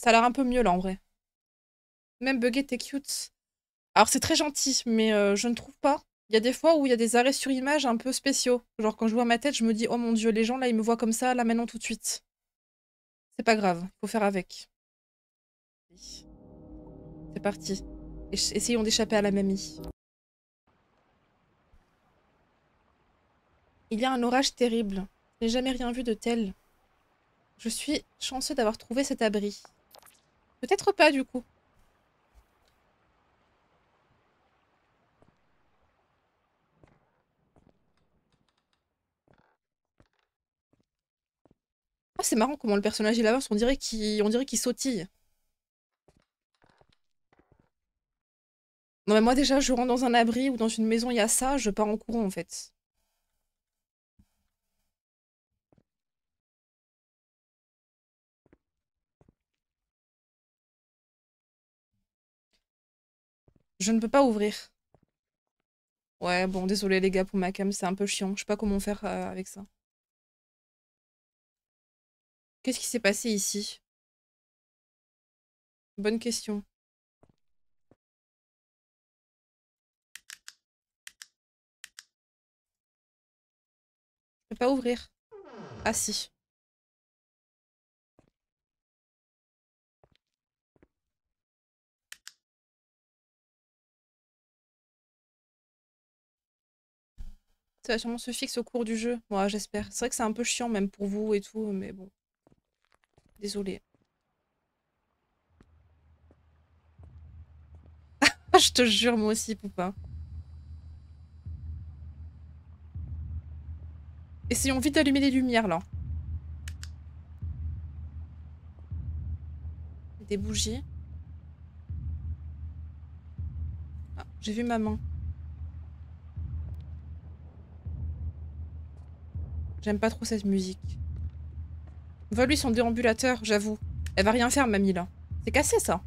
Ça a l'air un peu mieux là en vrai. Même bugger, t'es cute. Alors c'est très gentil, mais euh, je ne trouve pas. Il y a des fois où il y a des arrêts sur image un peu spéciaux. Genre quand je vois ma tête, je me dis oh mon dieu, les gens là ils me voient comme ça, là maintenant tout de suite. C'est pas grave, faut faire avec. C'est parti. Essayons d'échapper à la mamie. Il y a un orage terrible. Je n'ai jamais rien vu de tel. Je suis chanceux d'avoir trouvé cet abri. Peut-être pas du coup. Ah, c'est marrant comment le personnage il avance, on dirait qu'il sautille. Non mais moi déjà, je rentre dans un abri ou dans une maison, il y a ça, je pars en courant en fait. Je ne peux pas ouvrir. Ouais, bon, désolé les gars pour ma cam, c'est un peu chiant. Je sais pas comment faire euh, avec ça. Qu'est-ce qui s'est passé ici? Bonne question. Je peux pas ouvrir. Ah si. Ça va sûrement se fixer au cours du jeu. Ouais, j'espère. C'est vrai que c'est un peu chiant même pour vous et tout, mais bon. Désolée. Je te jure, moi aussi, Poupin. Essayons vite d'allumer les lumières, là. Des bougies. Ah, j'ai vu ma main. J'aime pas trop cette musique. Vole-lui son déambulateur, j'avoue. Elle va rien faire, mamie, là. C'est cassé, ça.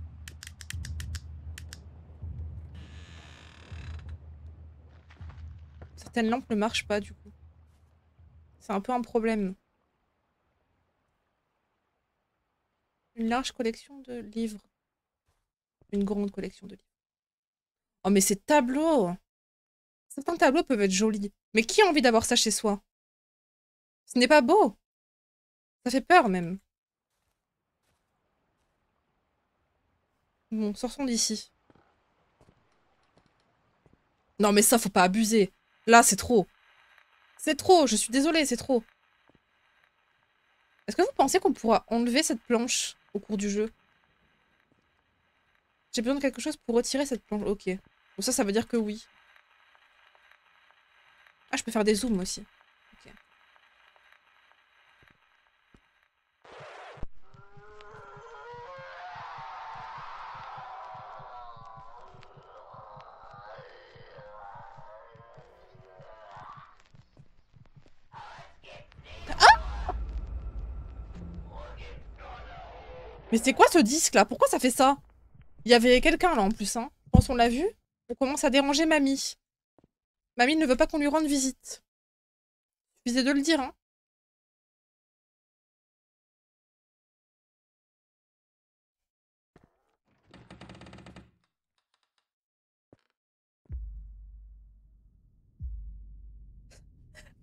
Certaines lampes ne marchent pas, du coup. C'est un peu un problème. Une large collection de livres. Une grande collection de livres. Oh, mais ces tableaux Certains tableaux peuvent être jolis. Mais qui a envie d'avoir ça chez soi? Ce n'est pas beau. Ça fait peur même. Bon, sortons d'ici. Non mais ça, faut pas abuser. Là, c'est trop. C'est trop, je suis désolée, c'est trop. Est-ce que vous pensez qu'on pourra enlever cette planche au cours du jeu? J'ai besoin de quelque chose pour retirer cette planche. Ok. Bon, ça, ça veut dire que oui. Ah, je peux faire des zooms aussi. Mais c'est quoi ce disque là? Pourquoi ça fait ça? Il y avait quelqu'un là en plus, hein. Je pense qu'on l'a vu. On commence à déranger mamie. Mamie ne veut pas qu'on lui rende visite. Suffisait de le dire, hein.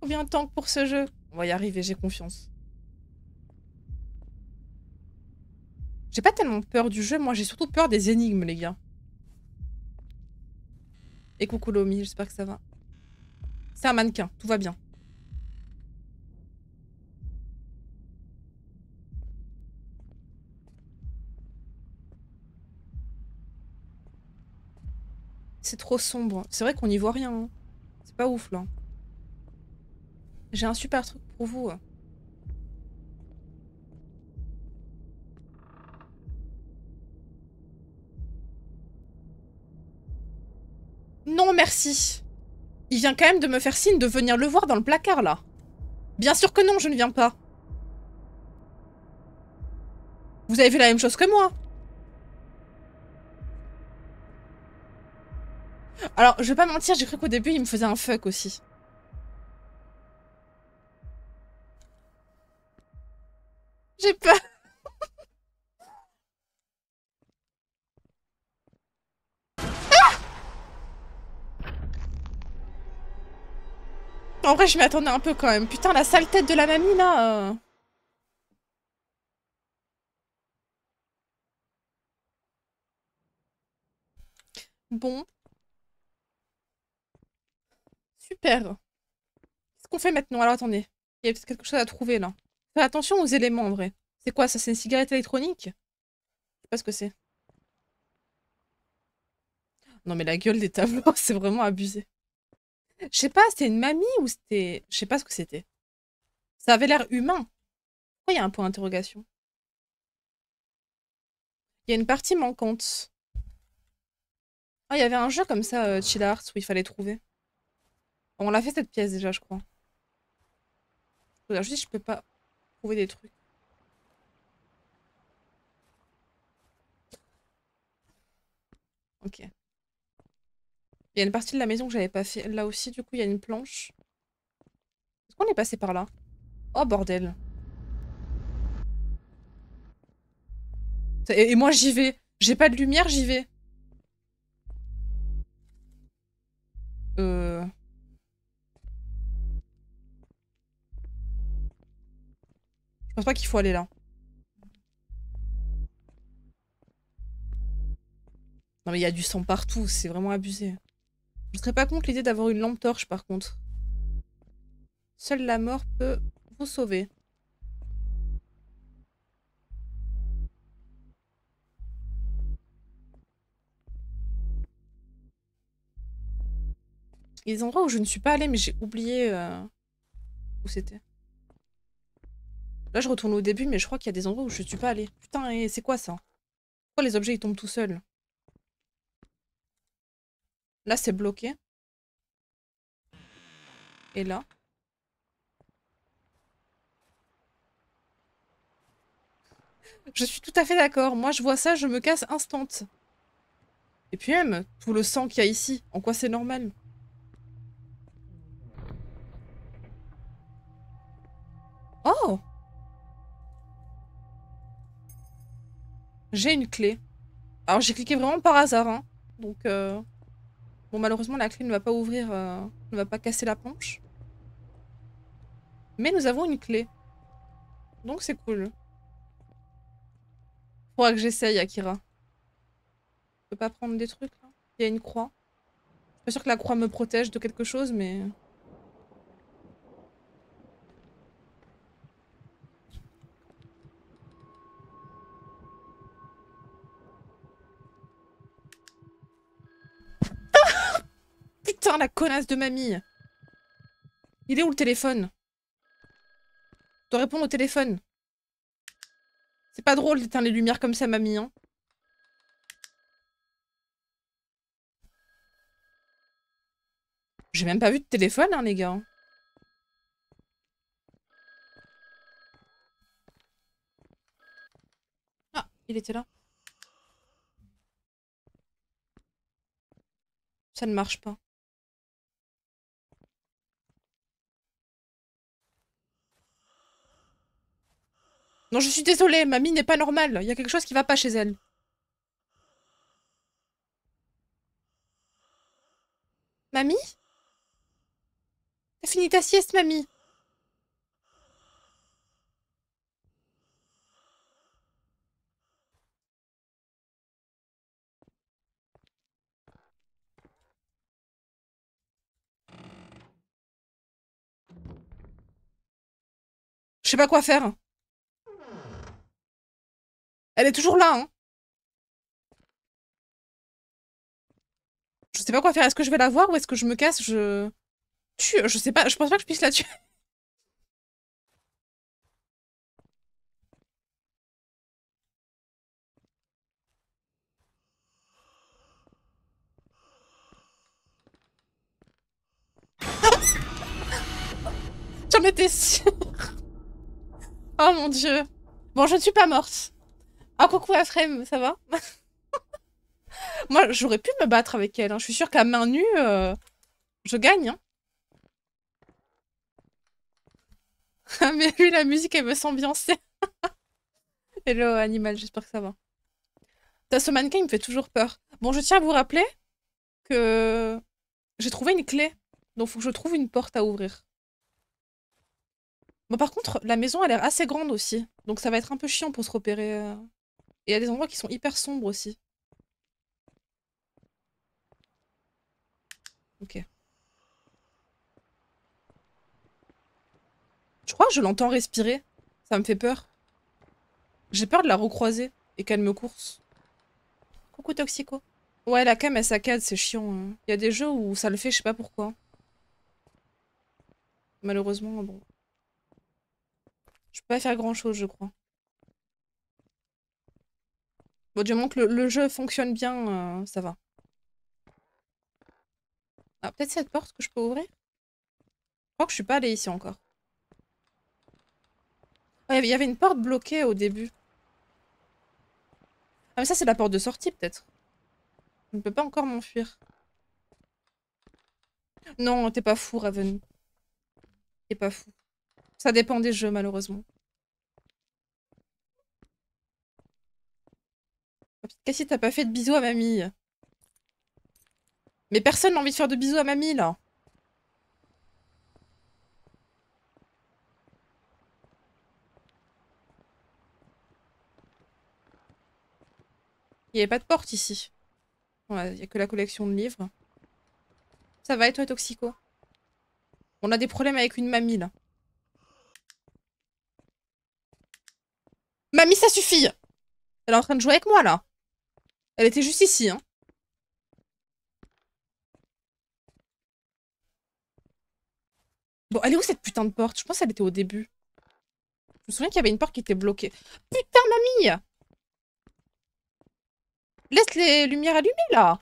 Combien de temps pour ce jeu? On va y arriver, j'ai confiance. J'ai pas tellement peur du jeu, moi j'ai surtout peur des énigmes, les gars. Et coucou Lomi, j'espère que ça va. C'est un mannequin, tout va bien. C'est trop sombre. C'est vrai qu'on n'y voit rien. Hein. C'est pas ouf, là. J'ai un super truc pour vous. Non, merci. Il vient quand même de me faire signe de venir le voir dans le placard, là. Bien sûr que non, je ne viens pas. Vous avez fait la même chose que moi. Alors, je vais pas mentir, j'ai cru qu'au début, il me faisait un fuck aussi. J'ai peur. En vrai, je m'y un peu quand même. Putain, la sale tête de la mamie, là euh. Bon. Super. Qu'est-ce qu'on fait maintenant? Alors, attendez. Il y a quelque chose à trouver, là. Fais attention aux éléments, en vrai. C'est quoi, ça? C'est une cigarette électronique? Je sais pas ce que c'est. Non, mais la gueule des tableaux, c'est vraiment abusé. Je sais pas, c'était une mamie ou c'était... Je sais pas ce que c'était. Ça avait l'air humain. Pourquoi il y a un point d'interrogation? Il y a une partie manquante. Ah, il y avait un jeu comme ça, euh, Chill Arts, où il fallait trouver. On l'a fait cette pièce déjà, je crois. Je si je peux pas trouver des trucs. Ok. Il y a une partie de la maison que j'avais pas fait. Là aussi, du coup, il y a une planche. Est-ce qu'on est passé par là? Oh, bordel. Et, moi, j'y vais. J'ai pas de lumière, j'y vais. Euh... Je pense pas qu'il faut aller là. Non mais il y a du sang partout, c'est vraiment abusé. Je serais pas contre l'idée d'avoir une lampe torche par contre. Seule la mort peut vous sauver. Il y a des endroits où je ne suis pas allée mais j'ai oublié euh, où c'était. Là je retourne au début mais je crois qu'il y a des endroits où je ne suis pas allée. Putain, c'est quoi ça? Pourquoi les objets ils tombent tout seuls? Là, c'est bloqué. Et là? Je suis tout à fait d'accord. Moi, je vois ça, je me casse instant. Et puis même, tout le sang qu'il y a ici, en quoi c'est normal? Oh J'ai une clé. Alors, j'ai cliqué vraiment par hasard, hein. Donc, euh... Bon, malheureusement, la clé ne va pas ouvrir, euh, ne va pas casser la planche. Mais nous avons une clé. Donc c'est cool. Faudra que j'essaye, Akira. Je peux pas prendre des trucs, là Il y a une croix. Je suis pas sûre que la croix me protège de quelque chose, mais... Putain, la connasse de mamie Il est où le téléphone? Je dois répondre au téléphone. C'est pas drôle d'éteindre les lumières comme ça, mamie, hein. J'ai même pas vu de téléphone, hein, les gars. Ah, il était là. Ça ne marche pas. Non, je suis désolée, mamie n'est pas normale. Il y a quelque chose qui va pas chez elle. Mamie? T'as fini ta sieste, mamie? Je sais pas quoi faire. Elle est toujours là, hein. Je sais pas quoi faire. Est-ce que je vais la voir ou est-ce que je me casse? Je... Tue... Je sais pas. Je pense pas que je puisse la tuer. J'en étais sûre. Oh mon dieu. Bon, je ne suis pas morte. Ah, coucou Afrem, ça va? Moi, j'aurais pu me battre avec elle. Hein. Je suis sûre qu'à main nue, euh, je gagne. Hein. Mais oui, la musique, elle veut s'ambiancer. Hello, animal, j'espère que ça va. Ce mannequin, il me fait toujours peur. Bon, je tiens à vous rappeler que j'ai trouvé une clé. Donc, faut que je trouve une porte à ouvrir. Bon, par contre, la maison a l'air assez grande aussi. Donc ça va être un peu chiant pour se repérer. Et il y a des endroits qui sont hyper sombres aussi. Ok. Je crois que je l'entends respirer. Ça me fait peur. J'ai peur de la recroiser et qu'elle me course. Coucou Toxico. Ouais, la cam elle saccade, c'est chiant. hein. Il y a des jeux où ça le fait, je sais pas pourquoi. Malheureusement, bon. Je peux pas faire grand chose, je crois. Bon, du moment que le, jeu fonctionne bien, euh, ça va. Ah, peut-être cette porte que je peux ouvrir? Je crois que je suis pas allée ici encore. Il y avait une porte bloquée au début. Ah, mais ça, c'est la porte de sortie, peut-être. Je ne peux pas encore m'enfuir. Non, t'es pas fou, Raven. T'es pas fou. Ça dépend des jeux, malheureusement. Cassie, t'as pas fait de bisous à mamie. Mais personne n'a envie de faire de bisous à mamie, là. Il n'y avait pas de porte ici. Il n'y a que la collection de livres. Ça va et toi, Toxico? On a des problèmes avec une mamie, là. Mamie, ça suffit Elle est en train de jouer avec moi, là. Elle était juste ici, hein. Bon, elle est où cette putain de porte? Je pense qu'elle était au début. Je me souviens qu'il y avait une porte qui était bloquée. Putain, mamie Laisse les lumières allumées, là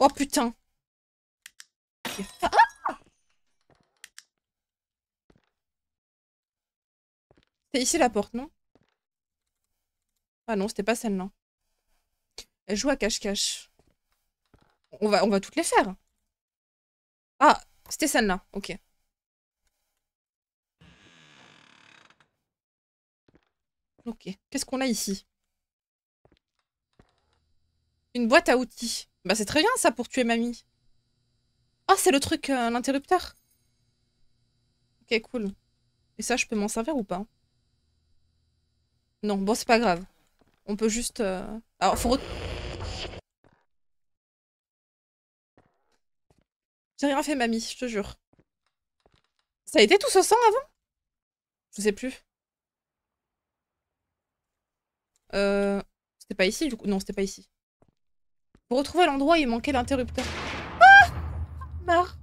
Oh, putain. Ah C'est ici la porte, non? Ah non, c'était pas celle-là. Joue à cache-cache. On va, on toutes les faire. Ah, c'était celle-là, ok. Ok, qu'est-ce qu'on a ici? Une boîte à outils. Bah c'est très bien ça pour tuer mamie. Ah, c'est le truc, euh, l'interrupteur. Ok, cool. Et ça, je peux m'en servir ou pas? Non, bon, c'est pas grave. On peut juste... euh, Alors, faut... J'ai rien fait, mamie, je te jure. Ça a été tout ce sang avant? Je sais plus. Euh... C'était pas ici, du coup Non, c'était pas ici. Pour retrouver l'endroit il manquait l'interrupteur. Ah Marre.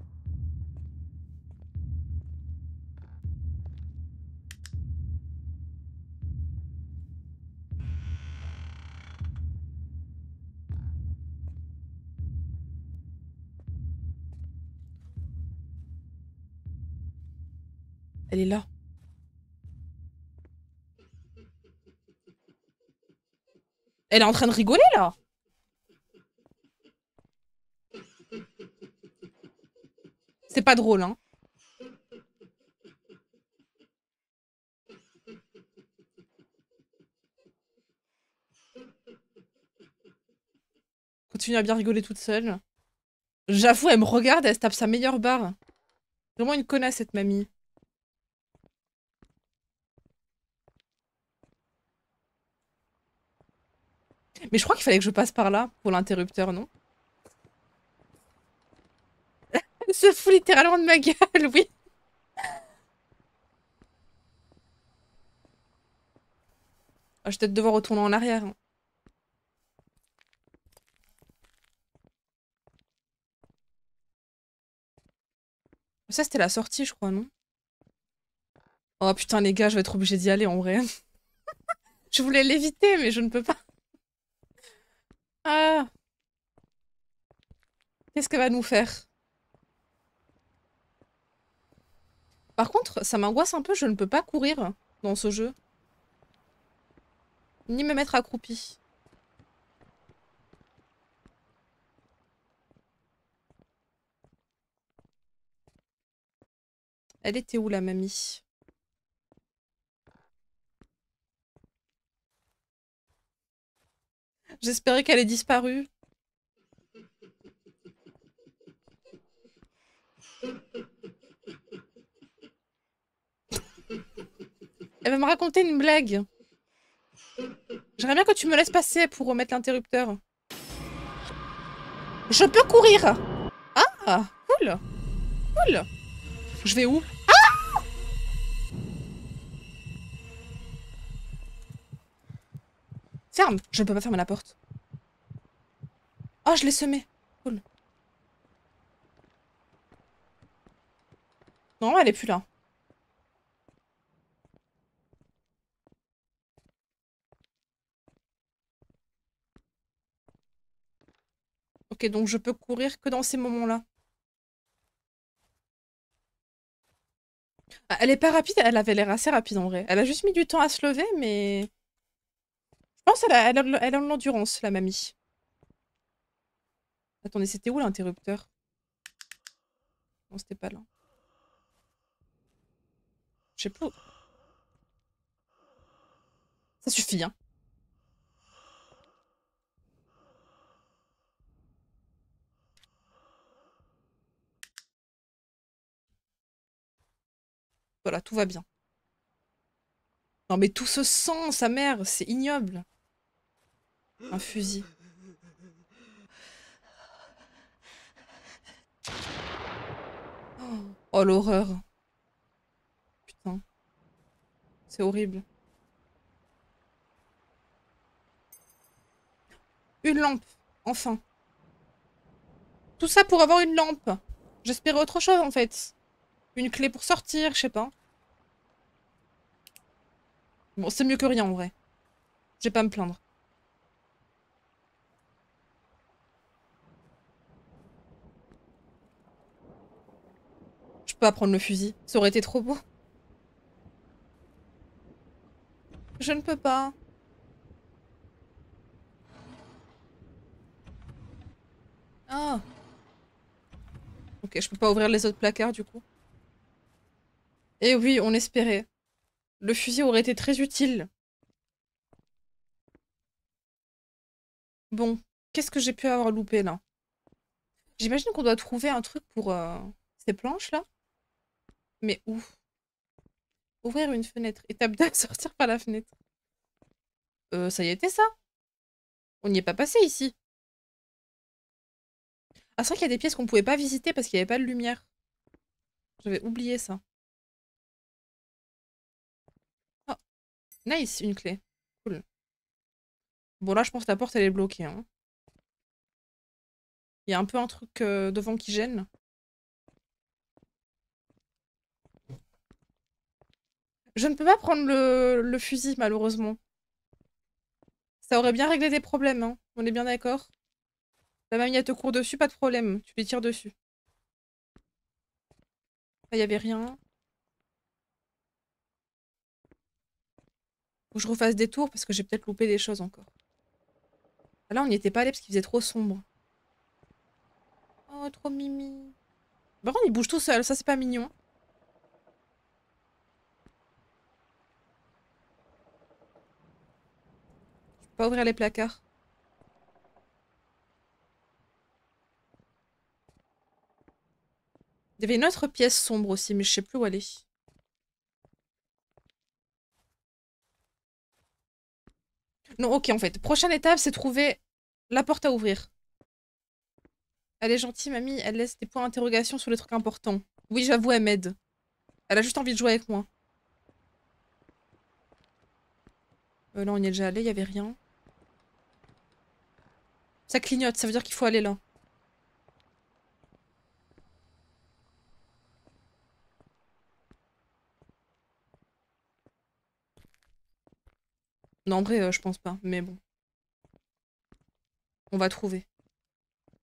Elle est là. Elle est en train de rigoler là. C'est pas drôle, hein. Continue à bien rigoler toute seule. J'avoue, elle me regarde, elle se tape sa meilleure barre. Vraiment une connasse cette mamie. Mais je crois qu'il fallait que je passe par là pour l'interrupteur, non se fout littéralement de ma gueule, oui. Ah, je vais peut-être devoir retourner en arrière. hein. Ça, c'était la sortie, je crois, non Oh putain, les gars, je vais être obligée d'y aller en vrai. je voulais l'éviter, mais je ne peux pas. Ah Qu'est-ce qu'elle va nous faire? Par contre, ça m'angoisse un peu, je ne peux pas courir dans ce jeu. Ni me mettre accroupi. Elle était où la mamie? J'espérais qu'elle ait disparu. Elle va me raconter une blague. J'aimerais bien que tu me laisses passer pour remettre l'interrupteur. Je peux courir Ah Cool Cool Je vais où? Je ne peux pas fermer la porte. Oh, je l'ai semé. Cool. Non, elle est plus là. Ok, donc je peux courir que dans ces moments-là. Ah, elle est pas rapide, elle avait l'air assez rapide en vrai. Elle a juste mis du temps à se lever, mais... Je pense qu'elle a, elle a, elle a l'endurance, la mamie. Attendez, c'était où l'interrupteur? Non, c'était pas là. Je sais plus. Ça suffit, hein. Voilà, tout va bien. Non mais tout ce sang, sa mère, c'est ignoble. Un fusil. Oh, l'horreur. Putain. C'est horrible. Une lampe. Enfin. Tout ça pour avoir une lampe. J'espérais autre chose en fait. Une clé pour sortir, je sais pas. Bon, c'est mieux que rien en vrai. Je vais pas me plaindre. Je peux pas prendre le fusil. Ça aurait été trop beau. Je ne peux pas. Ah. Ok, je peux pas ouvrir les autres placards du coup. Et eh oui, on espérait. Le fusil aurait été très utile. Bon, qu'est-ce que j'ai pu avoir loupé là? J'imagine qu'on doit trouver un truc pour euh, ces planches là. Mais où? Ouvrir une fenêtre. Étape 2, sortir par la fenêtre. Euh, ça y était ça? On n'y est pas passé ici. Ah, c'est vrai qu'il y a des pièces qu'on pouvait pas visiter parce qu'il n'y avait pas de lumière. J'avais oublié ça. Nice, une clé. Cool. Bon, là, je pense que la porte, elle est bloquée. Hein. Il y a un peu un truc euh, devant qui gêne. Je ne peux pas prendre le, fusil, malheureusement. Ça aurait bien réglé des problèmes, hein. On est bien d'accord La mamie, te court dessus, pas de problème. Tu les tires dessus. Il n'y avait rien. Faut que je refasse des tours parce que j'ai peut-être loupé des choses encore. Là, on n'y était pas allé parce qu'il faisait trop sombre. Oh, trop mimi. Par contre, il bouge tout seul. Ça, c'est pas mignon. Je peux pas ouvrir les placards. Il y avait une autre pièce sombre aussi, mais je sais plus où est. Non, ok, en fait. Prochaine étape, c'est trouver la porte à ouvrir. Elle est gentille, mamie. Elle laisse des points d'interrogation sur les trucs importants. Oui, j'avoue, elle m'aide. Elle a juste envie de jouer avec moi. Euh, là, on y est déjà allé, il y avait rien. Ça clignote, ça veut dire qu'il faut aller là. Non, en vrai, euh, je pense pas, mais bon. On va trouver.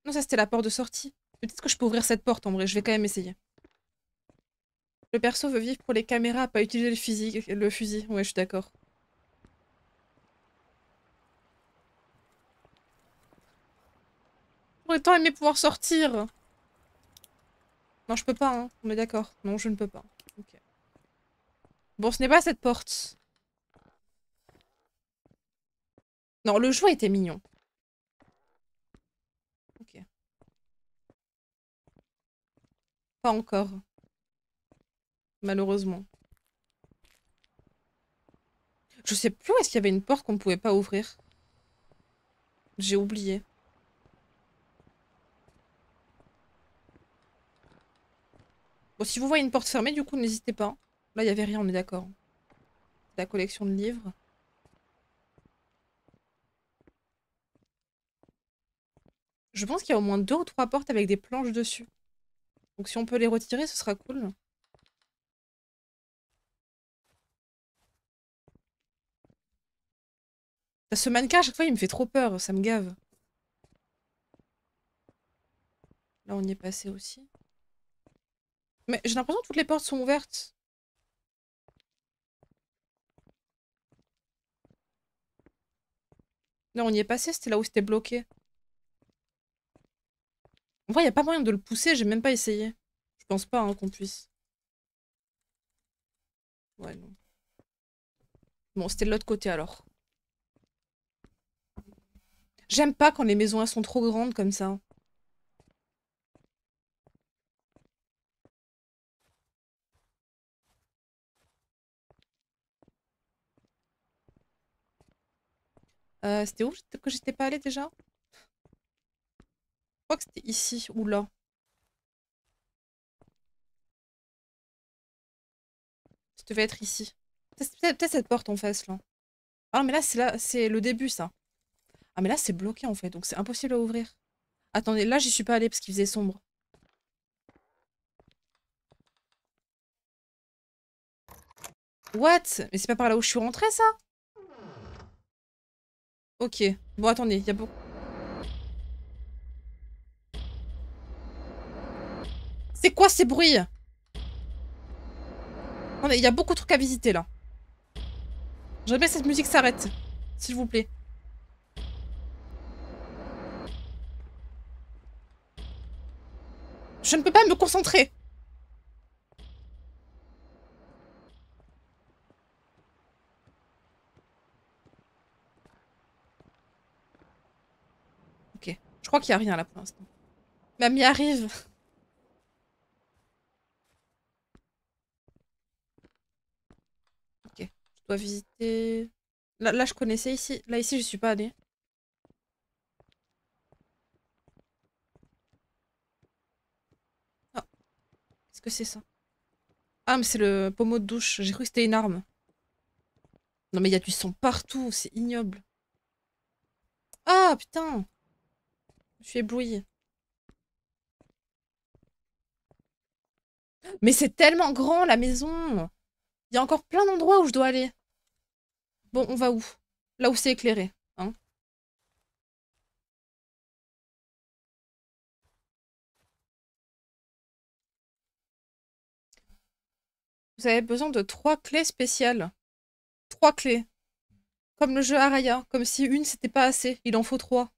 Non, ça c'était la porte de sortie. Peut-être que je peux ouvrir cette porte en vrai, je vais quand même essayer. Le perso veut vivre pour les caméras, pas utiliser le fusil. Le fusil. Ouais, je suis d'accord. J'aurais tant aimé pouvoir sortir. Non, je peux pas, hein. On est d'accord. Non, je ne peux pas. Ok. Bon, ce n'est pas cette porte. Non, le jouet était mignon. Ok. Pas encore. Malheureusement. Je sais plus où est-ce qu'il y avait une porte qu'on pouvait pas ouvrir. J'ai oublié. Bon, si vous voyez une porte fermée, du coup, n'hésitez pas. Là, il n'y avait rien, on est d'accord. La collection de livres. Je pense qu'il y a au moins deux ou trois portes avec des planches dessus. Donc si on peut les retirer, ce sera cool. Ce mannequin, à chaque fois, il me fait trop peur. Ça me gave. Là, on y est passé aussi. Mais j'ai l'impression que toutes les portes sont ouvertes. Non, on y est passé, c'était là où c'était bloqué. En vrai, il a pas moyen de le pousser, j'ai même pas essayé. Je pense pas hein, qu'on puisse. Ouais, non. Bon, c'était de l'autre côté alors. J'aime pas quand les maisons sont trop grandes comme ça. Euh, c'était où que j'étais pas allée déjà? Crois que c'était ici ou là. Ça devait être ici. Peut-être cette porte en face là. Ah mais là c'est là, c'est le début ça. Ah mais là c'est bloqué en fait, donc c'est impossible à ouvrir. Attendez, là j'y suis pas allée parce qu'il faisait sombre. What? Mais c'est pas par là où je suis rentrée ça? Ok. Bon attendez, il y a beaucoup... C'est quoi ces bruits? Il y a beaucoup de trucs à visiter là. J'aimerais bien que cette musique s'arrête. S'il vous plaît. Je ne peux pas me concentrer. Ok. Je crois qu'il n'y a rien là pour l'instant. Mamie arrive. Ok. Je dois visiter... Là, là, je connaissais ici. Là, ici, je suis pas allée. que c'est ça? Ah, mais c'est le pommeau de douche. J'ai cru que c'était une arme. Non, mais il y a du sang partout. C'est ignoble. Ah, putain Je suis éblouie. Mais c'est tellement grand, la maison Il y a encore plein d'endroits où je dois aller. Bon, on va où? Là où c'est éclairé. Hein? Vous avez besoin de trois clés spéciales. Trois clés. Comme le jeu Araya. Comme si une, c'était pas assez. Il en faut trois.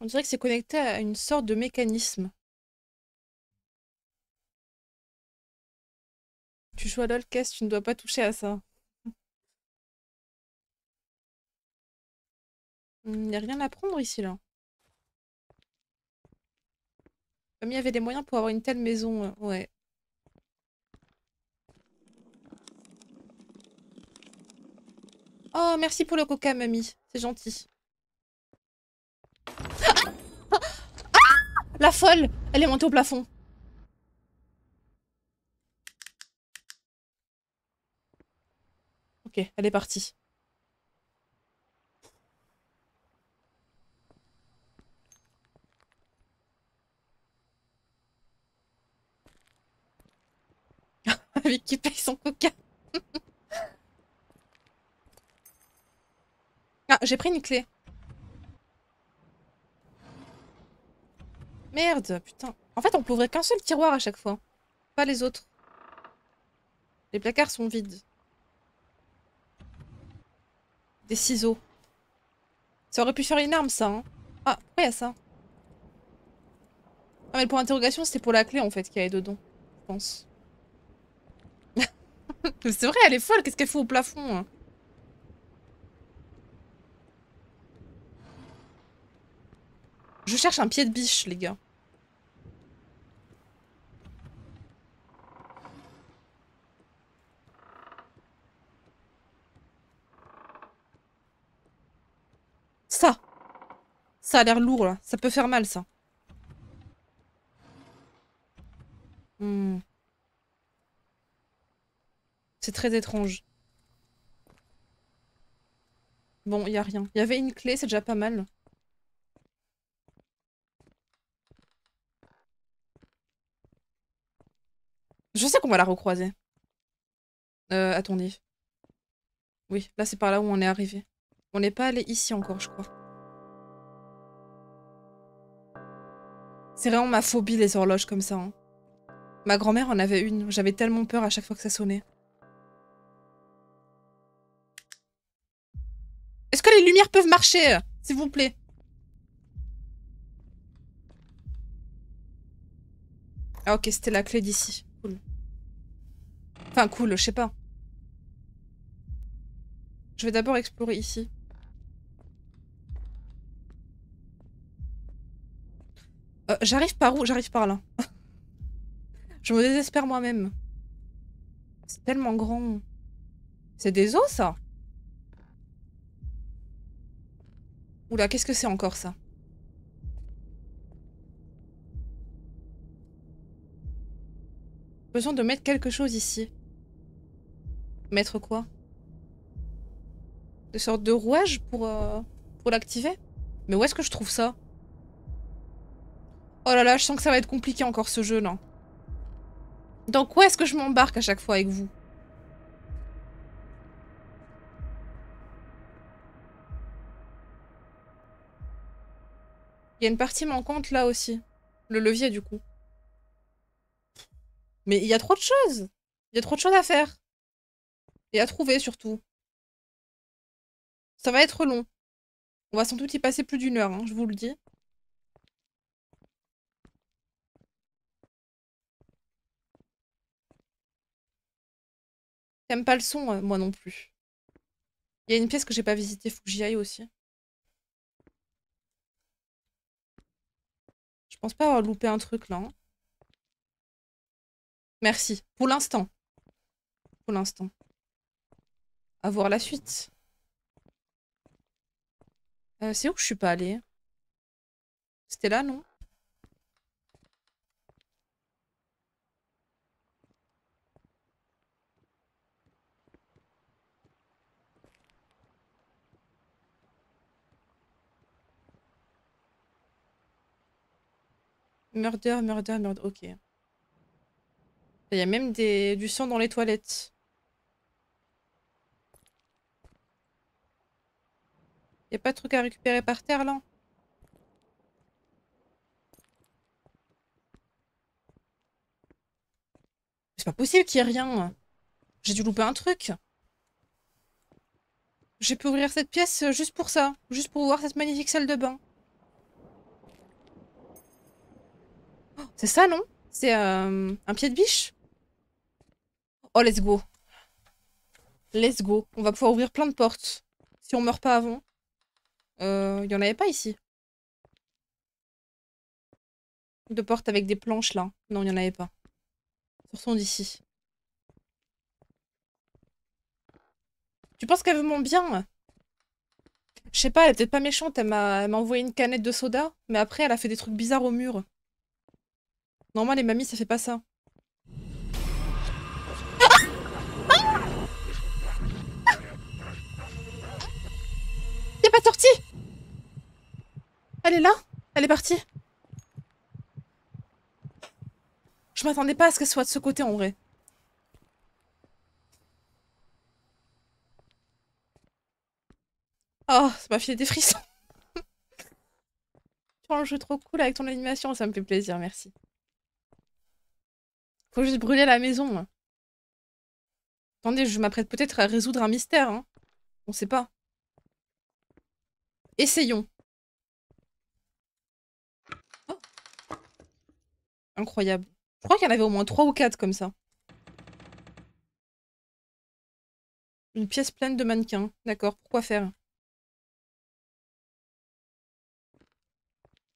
On dirait que c'est connecté à une sorte de mécanisme. Tu joues à tu ne dois pas toucher à ça. Il n'y a rien à prendre ici, là. Comme il y avait des moyens pour avoir une telle maison, euh, ouais. Oh, merci pour le coca, mamie. C'est gentil. Ah La folle Elle est montée au plafond. Ok, elle est partie. Avec qui paye son coca? ah, j'ai pris une clé. Merde, putain. En fait, on peut qu'un seul tiroir à chaque fois. Pas les autres. Les placards sont vides. Des ciseaux. Ça aurait pu faire une arme, ça. Hein. Ah, pourquoi y a ça? Ah, mais le point d'interrogation, c'était pour la clé, en fait, qu'il y avait dedans. Je pense. C'est vrai, elle est folle. Qu'est-ce qu'elle fait au plafond hein? Je cherche un pied de biche, les gars. Ça a l'air lourd, là. Ça peut faire mal, ça. Hmm. C'est très étrange. Bon, il a rien. Il y avait une clé, c'est déjà pas mal. Je sais qu'on va la recroiser. Euh, attendez. Oui, là c'est par là où on est arrivé. On n'est pas allé ici encore, je crois. C'est vraiment ma phobie, les horloges comme ça. Hein. Ma grand-mère en avait une. J'avais tellement peur à chaque fois que ça sonnait. Est-ce que les lumières peuvent marcher S'il vous plaît? Ah ok, c'était la clé d'ici. Cool. Enfin, cool, je sais pas. Je vais d'abord explorer ici. Euh, j'arrive par où? J'arrive par là. je me désespère moi-même. C'est tellement grand. C'est des os, ça? Oula, qu'est-ce que c'est encore, ça? Besoin de mettre quelque chose ici. Mettre quoi? Des sortes de rouages pour, euh, pour l'activer? Mais où est-ce que je trouve ça? Oh là là, je sens que ça va être compliqué encore ce jeu là. Donc où est-ce que je m'embarque à chaque fois avec vous? Il y a une partie manquante là aussi. Le levier du coup. Mais il y a trop de choses Il y a trop de choses à faire. Et à trouver surtout. Ça va être long. On va sans doute y passer plus d'une heure, hein, je vous le dis. T'aimes pas le son euh, Moi non plus. Il y a une pièce que j'ai pas visitée, faut que j'y aille aussi. Je pense pas avoir loupé un truc là. Hein. Merci. Pour l'instant. Pour l'instant. À voir la suite. Euh, c'est où que je suis pas allée? C'était là, non? Murder, murder, murder. Ok. Il y a même du sang dans les toilettes. Il a pas de truc à récupérer par terre là? C'est pas possible qu'il y ait rien. J'ai dû louper un truc. J'ai pu ouvrir cette pièce juste pour ça. Juste pour voir cette magnifique salle de bain. C'est ça, non? C'est euh, un pied de biche? Oh, let's go. Let's go. On va pouvoir ouvrir plein de portes. Si on meurt pas avant. Euh, il y en avait pas ici. De portes avec des planches, là. Non, il y en avait pas. Sortons d'ici. Tu penses qu'elle veut mon bien? Je sais pas, elle est peut-être pas méchante. Elle m'a envoyé une canette de soda. Mais après, elle a fait des trucs bizarres au mur. Normalement, les mamies, ça fait pas ça. Y'a pas de sortie Elle est là Elle est partie Je m'attendais pas à ce qu'elle soit de ce côté en vrai. Oh, ça m'a filé des frissons. tu rends le jeu trop cool avec ton animation, ça me fait plaisir, merci. Faut juste brûler la maison. Attendez, je m'apprête peut-être à résoudre un mystère. Hein. On sait pas. Essayons. Oh. Incroyable. Je crois qu'il y en avait au moins 3 ou 4 comme ça. Une pièce pleine de mannequins. D'accord, pourquoi faire?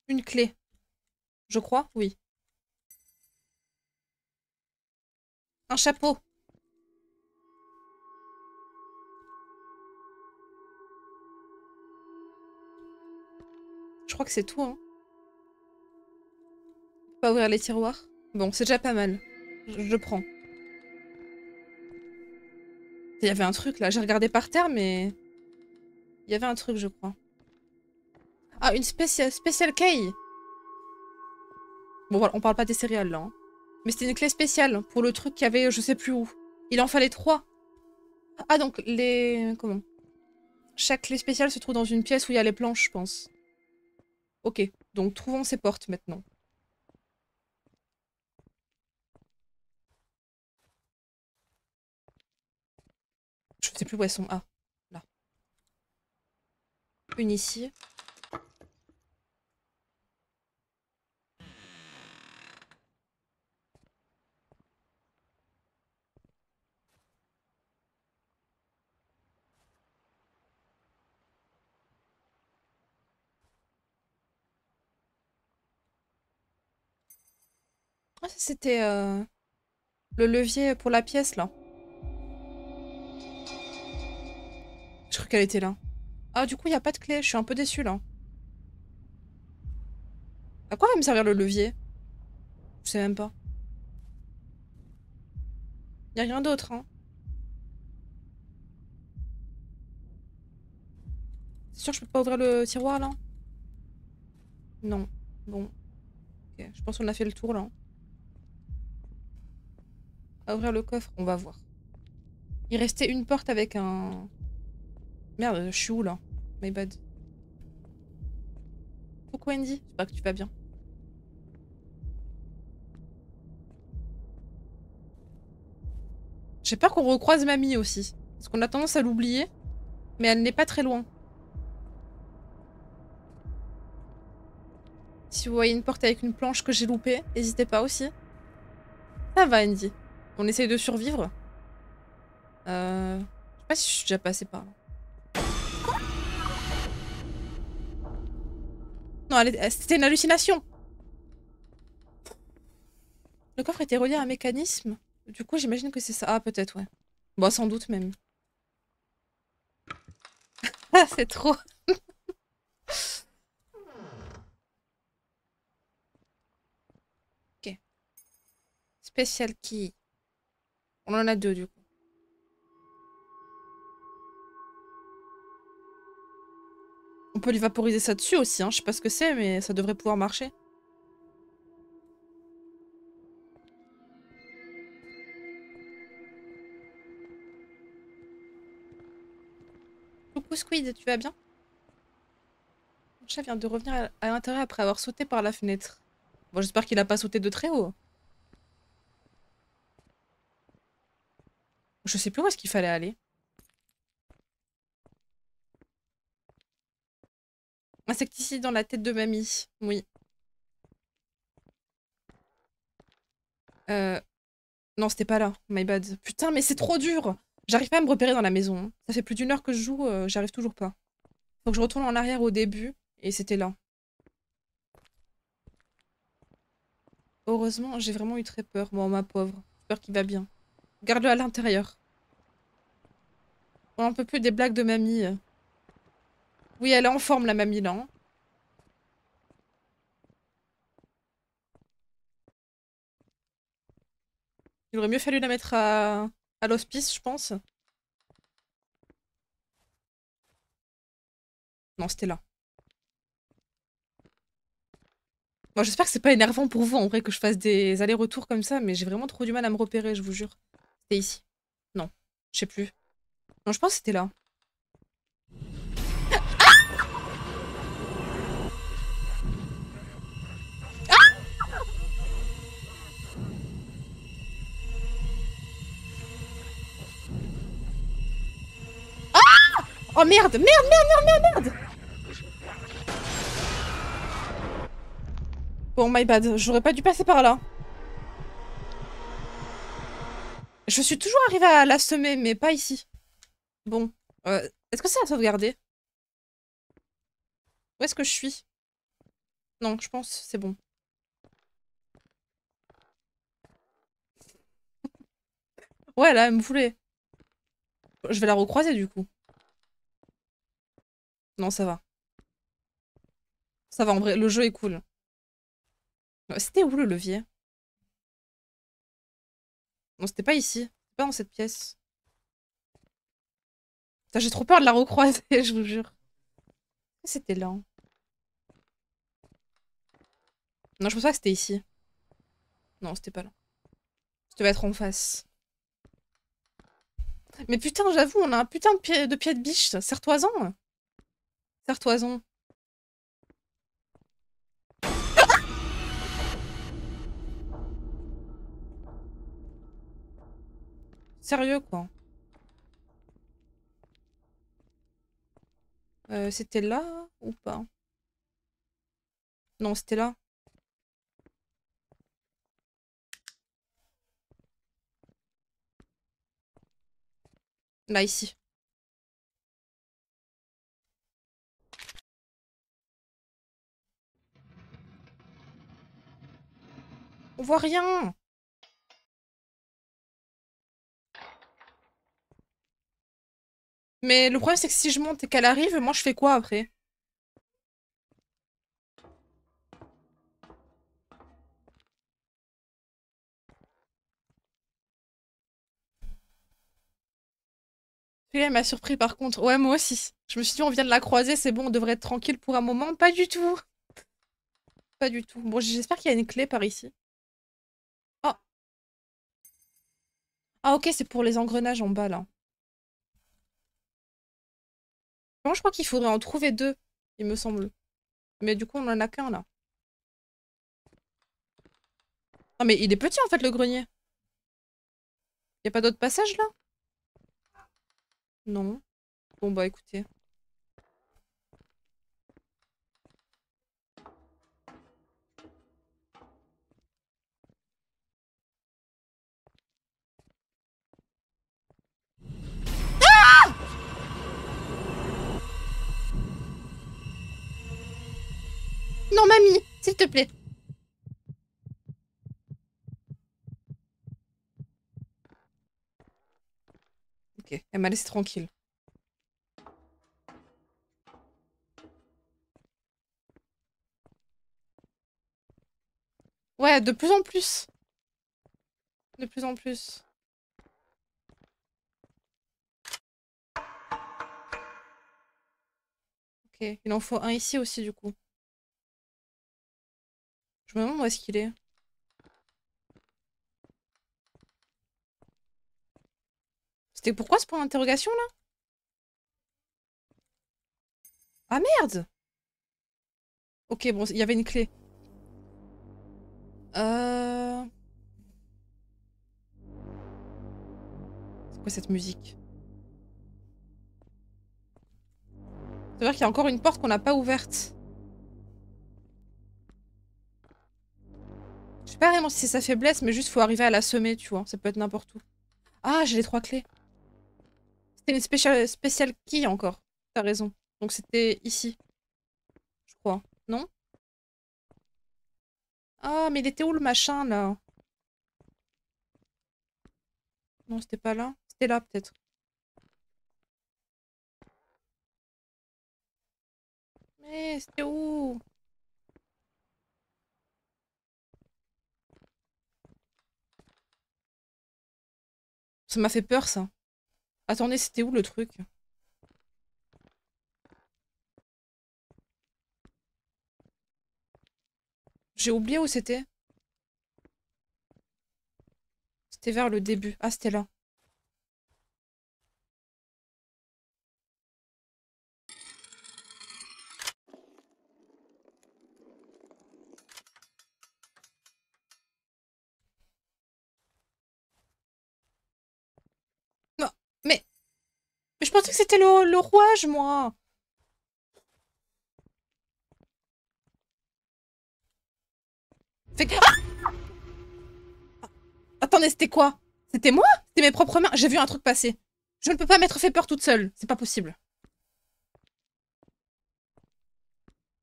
Une clé. Je crois, oui. Un chapeau. Je crois que c'est tout. Hein. Pas ouvrir les tiroirs. Bon, c'est déjà pas mal. Je, prends. Il y avait un truc là. J'ai regardé par terre, mais... Il y avait un truc, je crois. Ah, une spéciale, spéciale key Bon, voilà, on parle pas des céréales, là. Hein. Mais c'était une clé spéciale pour le truc qu'il y avait je sais plus où. Il en fallait trois. Ah, donc les... Comment? Chaque clé spéciale se trouve dans une pièce où il y a les planches, je pense. Ok, donc trouvons ces portes maintenant. Je sais plus où elles sont. Ah, là. Une ici. C'était euh, le levier pour la pièce, là. Je crois qu'elle était là. Ah, du coup, il n'y a pas de clé. Je suis un peu déçue, là. À quoi va me servir le levier? Je sais même pas. Il a rien d'autre, hein. C'est sûr que je peux pas ouvrir le tiroir, là? Non. Bon. Je pense qu'on a fait le tour, là ouvrir le coffre, on va voir. Il restait une porte avec un... Merde, je suis où là? My bad. Coucou Andy, j'espère que tu vas bien. J'ai peur qu'on recroise mamie aussi. Parce qu'on a tendance à l'oublier. Mais elle n'est pas très loin. Si vous voyez une porte avec une planche que j'ai loupée, n'hésitez pas aussi. Ça va Andy. On essaye de survivre. Euh... Je sais pas si je suis déjà passé par là. Non, c'était une hallucination. Le coffre était relié à un mécanisme. Du coup, j'imagine que c'est ça. Ah, peut-être, ouais. Bon, sans doute même. ah, c'est trop. ok. Spécial key. On en a deux du coup. On peut lui vaporiser ça dessus aussi, hein. je sais pas ce que c'est, mais ça devrait pouvoir marcher. Coucou Squid, tu vas bien? Mon chat vient de revenir à l'intérieur après avoir sauté par la fenêtre. Bon, j'espère qu'il a pas sauté de très haut. Je sais plus où est-ce qu'il fallait aller. Insecticide dans la tête de mamie. Oui. Euh... Non, c'était pas là. My bad. Putain, mais c'est trop dur J'arrive pas à me repérer dans la maison. Hein. Ça fait plus d'une heure que je joue, euh, j'arrive toujours pas. Faut que je retourne en arrière au début, et c'était là. Heureusement, j'ai vraiment eu très peur. Bon, ma pauvre. J'espère qu'il va bien. Garde-le à l'intérieur. On un peu plus des blagues de mamie. Oui, elle est en forme, la mamie, là. Hein. Il aurait mieux fallu la mettre à, à l'hospice, je pense. Non, c'était là. Bon, j'espère que c'est pas énervant pour vous, en vrai, que je fasse des allers-retours comme ça, mais j'ai vraiment trop du mal à me repérer, je vous jure. C'était ici. Non, je sais plus. Je pense que c'était là. Ah oh merde, merde, merde, merde, merde Bon, my bad, j'aurais pas dû passer par là. Je suis toujours arrivée à la semer, mais pas ici. Euh, est-ce que c'est à sauvegarder? Où est-ce que je suis? Non, je pense c'est bon. ouais, là, elle me voulait. Je vais la recroiser, du coup. Non, ça va. Ça va, en vrai, le jeu est cool. C'était où le levier? Non, c'était pas ici. Pas dans cette pièce. J'ai trop peur de la recroiser, je vous jure. C'était là. Non, je pense pas que c'était ici. Non, c'était pas là. Ça devait être en face. Mais putain, j'avoue, on a un putain de pied de, pied de biche. Serre-toi-en. Serre-toi-en. Sérieux, quoi. Euh, c'était là ou pas? Non, c'était là. Là, ici. On voit rien Mais le problème, c'est que si je monte et qu'elle arrive, moi, je fais quoi après? Elle m'a surpris par contre. Ouais, moi aussi. Je me suis dit, on vient de la croiser, c'est bon, on devrait être tranquille pour un moment. Pas du tout. Pas du tout. Bon, j'espère qu'il y a une clé par ici. Oh. Ah ok, c'est pour les engrenages en bas, là. Bon, je crois qu'il faudrait en trouver deux, il me semble. Mais du coup, on en a qu'un, là. Ah, mais il est petit, en fait, le grenier. Y a pas d'autre passage, là? Non. Bon bah écoutez. Ah non mamie, s'il te plaît. elle m'a laissé tranquille. Ouais, de plus en plus. De plus en plus. Ok, il en faut un ici aussi du coup. Je me demande où est-ce qu'il est. C'était pourquoi ce point d'interrogation là? Ah merde Ok, bon, il y avait une clé. Euh... C'est quoi cette musique? Cest dire qu'il y a encore une porte qu'on n'a pas ouverte. Je sais pas vraiment si c'est sa faiblesse, mais juste faut arriver à la semer, tu vois. Ça peut être n'importe où. Ah, j'ai les trois clés. C'était une spéciale, spéciale key encore. T'as raison. Donc c'était ici. Je crois. Non? Ah, mais il était où le machin, là? Non, c'était pas là. C'était là, peut-être. Mais c'était où? Ça m'a fait peur, ça. Attendez, c'était où le truc? J'ai oublié où c'était. C'était vers le début. Ah, c'était là. Mais je c'était le, rouage, moi. Fait que... Ah Attendez, c'était quoi? C'était moi? C'était mes propres mains? J'ai vu un truc passer. Je ne peux pas m'être fait peur toute seule. C'est pas possible.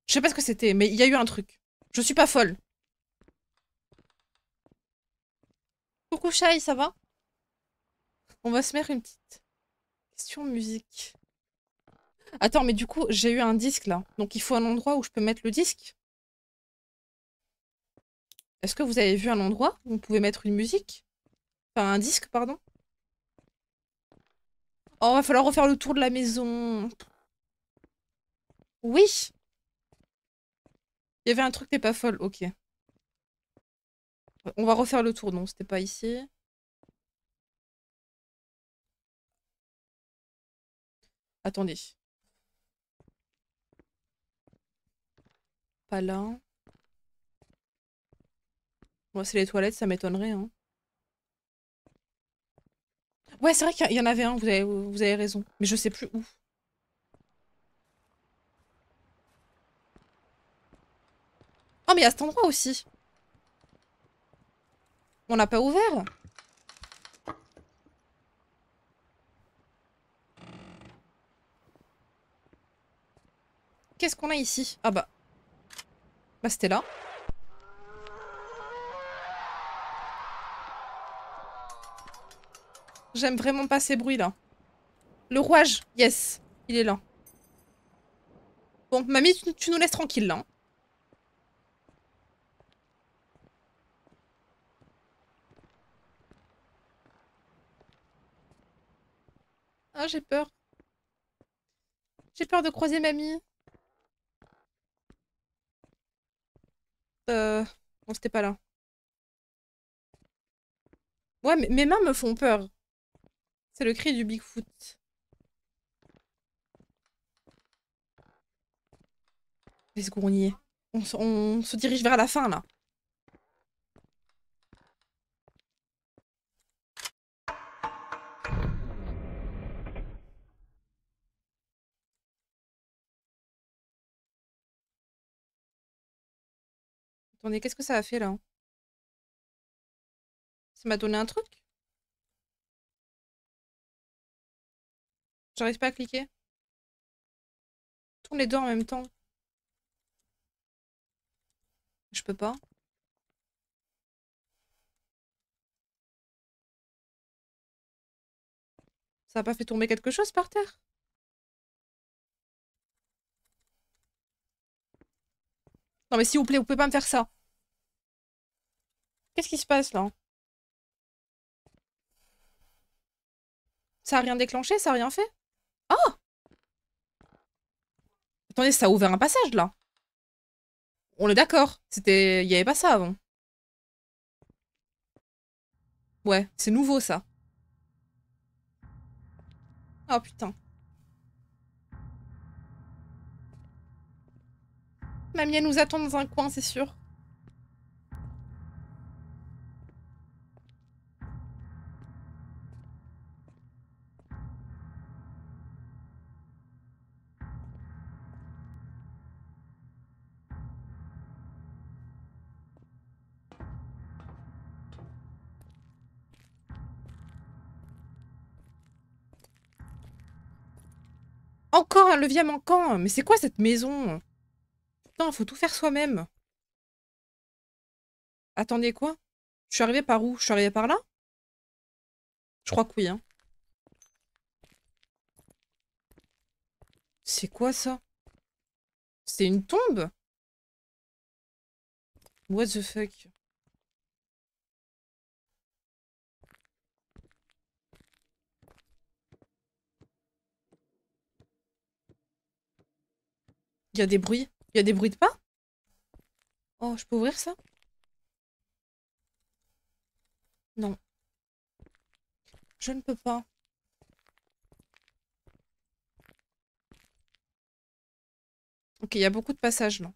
Je sais pas ce que c'était, mais il y a eu un truc. Je suis pas folle. Coucou Shai, ça va? On va se mettre une petite... Question musique. Attends, mais du coup, j'ai eu un disque là. Donc il faut un endroit où je peux mettre le disque? Est-ce que vous avez vu un endroit où vous pouvez mettre une musique? Enfin, un disque, pardon? Oh, va falloir refaire le tour de la maison. Oui Il y avait un truc, t'es pas folle, ok. On va refaire le tour, non, c'était pas ici. Attendez. Pas là. Moi, c'est les toilettes, ça m'étonnerait. Hein. Ouais, c'est vrai qu'il y en avait un, vous avez, raison. Mais je sais plus où. Oh, mais a cet endroit aussi. On l'a pas ouvert? Qu'est-ce qu'on a ici? Ah bah. Bah c'était là. J'aime vraiment pas ces bruits-là. Le rouage, yes, il est là. Bon, mamie, tu, nous laisses tranquille, là. Hein. Ah, j'ai peur. J'ai peur de croiser mamie. Euh... Bon, c'était pas là. Ouais, mais mes mains me font peur. C'est le cri du Bigfoot. Les on se dirige vers la fin, là. Attendez, qu'est-ce que ça a fait, là Ça m'a donné un truc? J'arrive pas à cliquer? Tourne les deux en même temps. Je peux pas. Ça a pas fait tomber quelque chose par terre? Non mais s'il vous plaît, vous pouvez pas me faire ça. Qu'est-ce qui se passe là? Ça a rien déclenché Ça a rien fait? Oh Attendez, ça a ouvert un passage, là. On est d'accord. C'était... Il n'y avait pas ça avant. Ouais, c'est nouveau, ça. Oh, putain. Mamie, elle nous attend dans un coin, c'est sûr. Encore un levier manquant Mais c'est quoi cette maison? Putain, faut tout faire soi-même. Attendez, quoi? Je suis arrivée par où? Je suis arrivée par là? Je crois que oui, hein. C'est quoi ça? C'est une tombe? What the fuck? Il y a des bruits. Il y a des bruits de pas? Oh, je peux ouvrir ça? Non. Je ne peux pas. Ok, il y a beaucoup de passages là.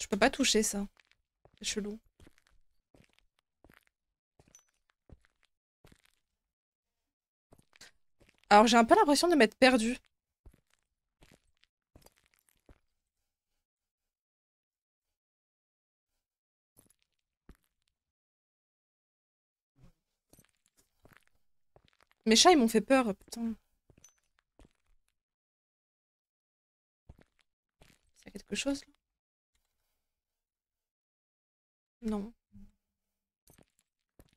Je peux pas toucher ça. C'est chelou. Alors j'ai un peu l'impression de m'être perdue. Mes chats, ils m'ont fait peur, putain. C'est quelque chose, là non.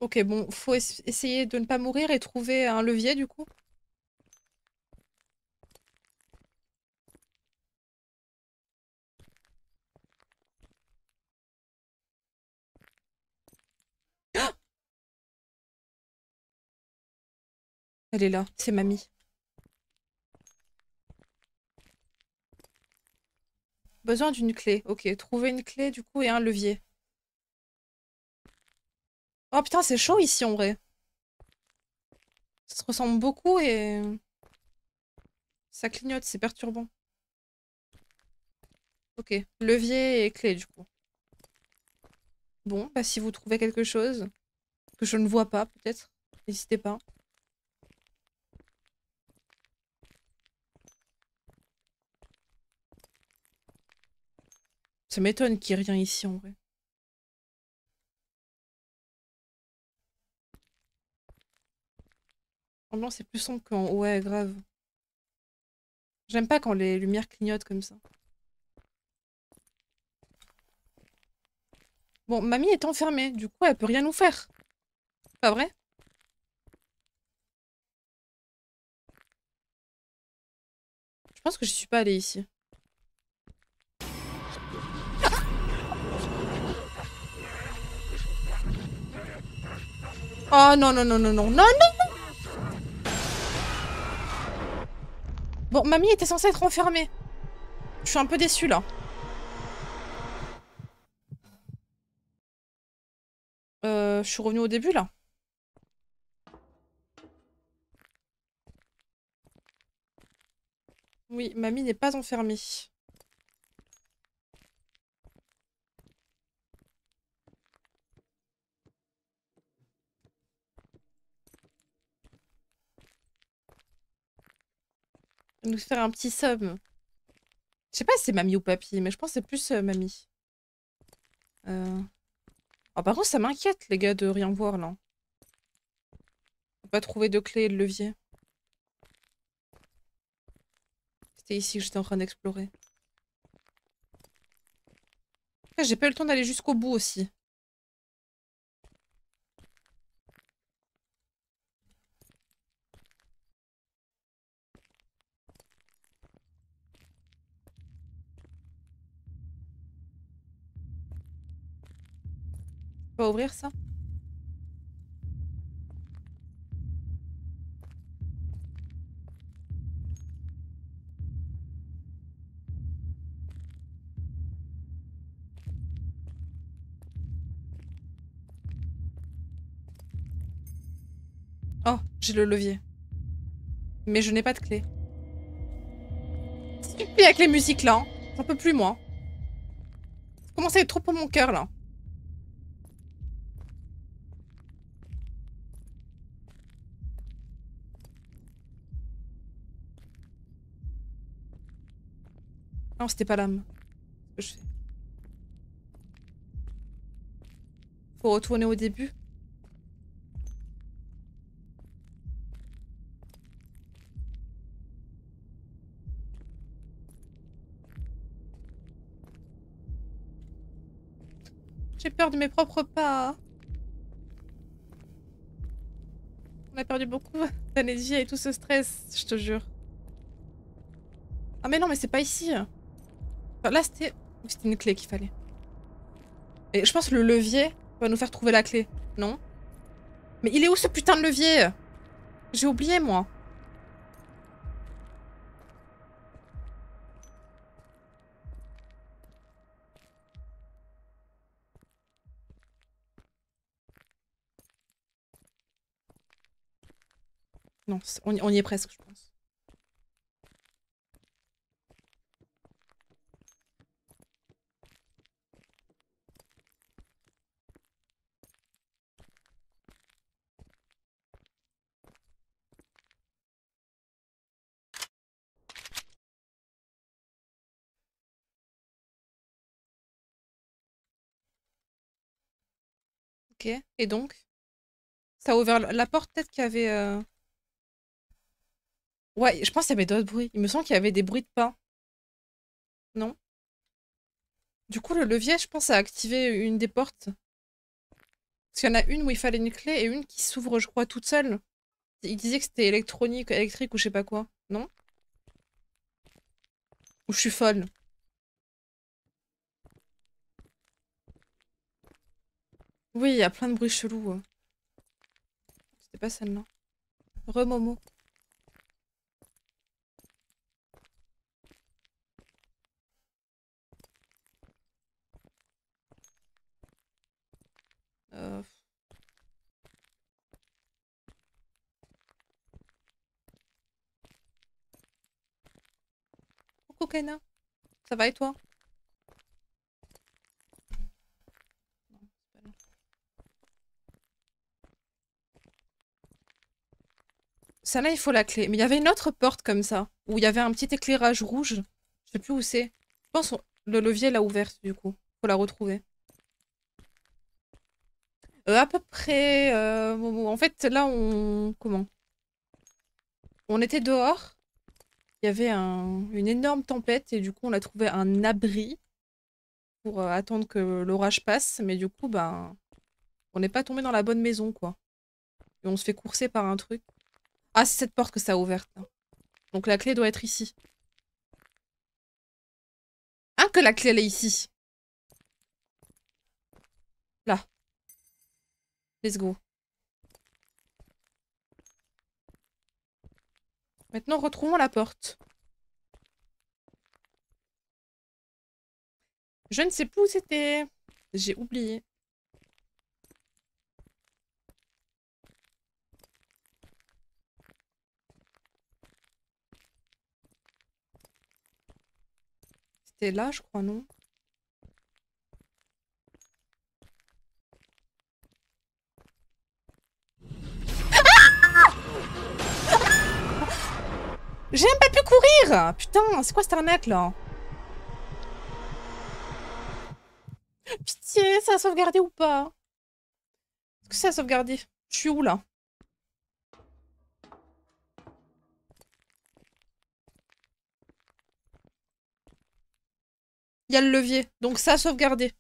Ok, bon, faut essayer de ne pas mourir et trouver un levier, du coup. Elle est là, c'est mamie. Besoin d'une clé. Ok, trouver une clé du coup et un levier. Oh putain, c'est chaud ici en vrai. Ça se ressemble beaucoup et... Ça clignote, c'est perturbant. Ok, levier et clé du coup. Bon, bah si vous trouvez quelque chose que je ne vois pas peut-être, n'hésitez pas. Ça m'étonne qu'il n'y ait rien ici en vrai. En blanc, c'est plus sombre qu'en... Ouais, grave. J'aime pas quand les lumières clignotent comme ça. Bon, mamie est enfermée, du coup, elle peut rien nous faire. Pas vrai Je pense que je suis pas allée ici. Oh non, non, non, non, non, non, non, Bon, mamie était censée être enfermée. Je suis un peu déçue, là. Euh, je suis revenue au début, là. Oui, mamie n'est pas enfermée. Nous faire un petit somme. Je sais pas si c'est mamie ou papy, mais je pense que c'est plus euh, mamie. Euh... Oh, par contre, ça m'inquiète, les gars, de rien voir, là. pas trouver de clé et de levier. C'était ici que j'étais en train d'explorer. J'ai pas eu le temps d'aller jusqu'au bout aussi. Ouvrir ça? Oh, j'ai le levier. Mais je n'ai pas de clé. C'est avec les musiques là. Hein. J'en peux plus moi. Ça commence à être trop pour mon cœur là? Non, c'était pas l'âme. Faut retourner au début. J'ai peur de mes propres pas. On a perdu beaucoup d'énergie et tout ce stress, je te jure. Ah mais non, mais c'est pas ici. Là, c'était... Une clé qu'il fallait. Et je pense le levier va nous faire trouver la clé. Non? Mais il est où ce putain de levier? J'ai oublié, moi. Non, on y est presque, je pense. Et donc? Ça a ouvert la porte, peut-être qu'il y avait... Euh, Ouais, je pense qu'il y avait d'autres bruits. Il me semble qu'il y avait des bruits de pas. Non? Du coup, le levier, je pense, a activé une des portes. Parce qu'il y en a une où il fallait une clé et une qui s'ouvre, je crois, toute seule. Il disait que c'était électronique, électrique ou je sais pas quoi. Non? Ou je suis folle? Oui, il y a plein de bruits chelous. C'était pas celle-là. Remomo. Euh... Coucou. Ça va et toi? Ça là, il faut la clé. Mais il y avait une autre porte comme ça, où il y avait un petit éclairage rouge. Je sais plus où c'est. Je pense le levier l'a ouverte du coup. Faut la retrouver. Euh, à peu près... Euh, en fait, là, on... Comment? On était dehors. Il y avait une énorme tempête et du coup, on a trouvé un abri pour euh, attendre que l'orage passe. Mais du coup, ben... On n'est pas tombé dans la bonne maison, quoi. Et on se fait courser par un truc. Ah, c'est cette porte que ça a ouverte. Donc la clé doit être ici. Ah, que la clé, elle est ici. Là. Let's go. Maintenant, retrouvons la porte. Je ne sais plus où c'était. J'ai oublié. Là, je crois, non? J'ai même pas pu courir! Putain, c'est quoi cette arnaque, là? Pitié, ça a sauvegardé ou pas? Est-ce que ça a sauvegardé? Je suis où, là? Y a le levier. Donc ça, sauvegarder.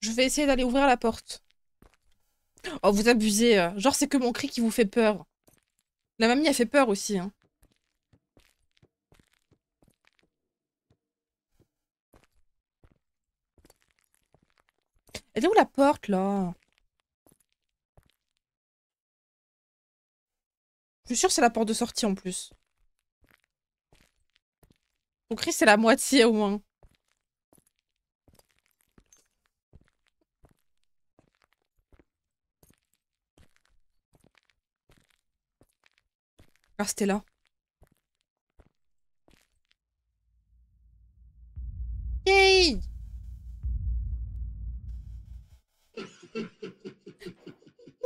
Je vais essayer d'aller ouvrir la porte. Oh, vous abusez. Euh. Genre, c'est que mon cri qui vous fait peur. La mamie, a fait peur aussi. Hein. Elle est où la porte, là? Je suis sûre que c'est la porte de sortie, en plus. Mon cri, c'est la moitié, au moins. Ah,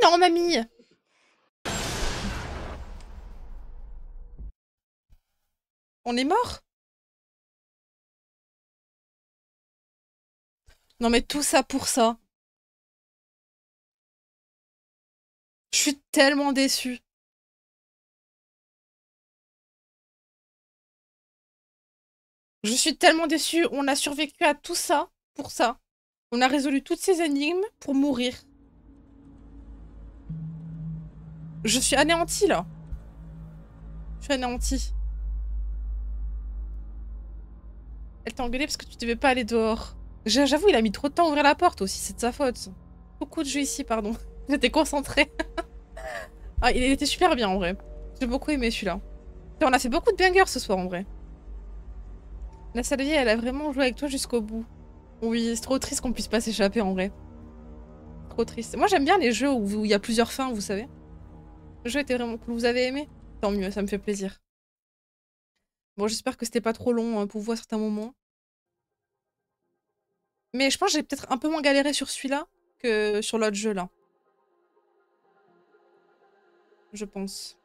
Non, mamie On est mort? Non mais tout ça pour ça. Je suis tellement déçue. Je suis tellement déçue. On a survécu à tout ça pour ça. On a résolu toutes ces énigmes pour mourir. Je suis anéantie là. Je suis anéantie. Elle t'a engueulé parce que tu devais pas aller dehors. J'avoue, il a mis trop de temps à ouvrir la porte aussi, c'est de sa faute. Beaucoup de jeux ici, pardon. J'étais concentrée. ah, il était super bien en vrai. J'ai beaucoup aimé celui-là. On a fait beaucoup de bangers ce soir en vrai. La Salvie, elle a vraiment joué avec toi jusqu'au bout. Oui, c'est trop triste qu'on puisse pas s'échapper en vrai. Trop triste. Moi j'aime bien les jeux où il y a plusieurs fins, vous savez. Le jeu était vraiment. Vous avez aimé? Tant mieux, ça me fait plaisir. Bon, j'espère que c'était pas trop long hein, pour vous à certains moments. Mais je pense que j'ai peut-être un peu moins galéré sur celui-là que sur l'autre jeu là. Je pense.